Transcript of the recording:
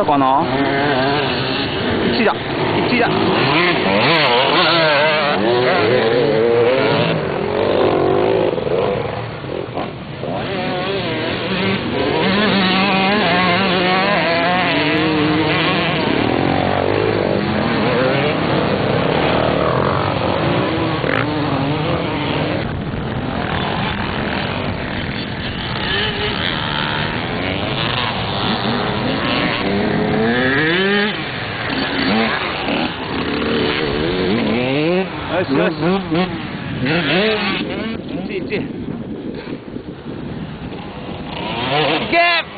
たかな？1だ1だ Get